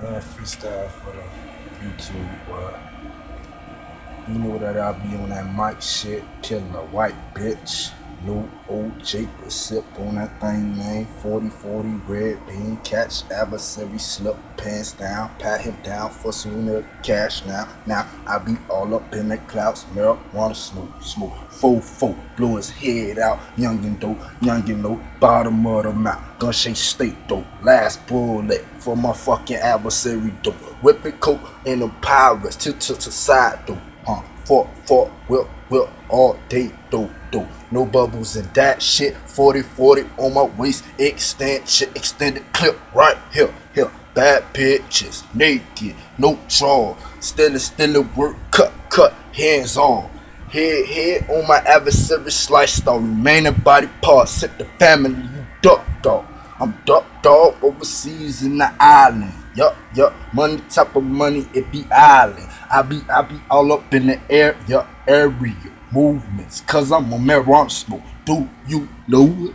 Freestyle for the YouTube, boy. You know that I be on that mic shit, killing a white bitch. No old Jake to sip on that thing, man. 40-40, red bean, catch adversary, slip pants down, pat him down for some cash now. Now I be all up in the clouds, marijuana smoke, smoke, fo fo, blow his head out, young and dope, youngin' low, bottom of the mouth, gun state dope, last bullet for my fucking adversary dope, whipping coat in the pirates, to to side dope, huh? Fort, fort, whip, whip, all day, dope, dope. No bubbles in that shit. 40 40 on my waist. Extend shit. Extended clip right here. Here. Bad bitches. Naked. No draw. Still still work. Cut. Cut. Hands on. Head head on my adversary sliced off. Remaining body parts. Set the family. You duck dog. I'm duck dog overseas in the island. Yup, yup. Money type of money, it be island. I be I be all up in the air, yup, area movements. Cause I'm a marijuana smoke. Do you know it?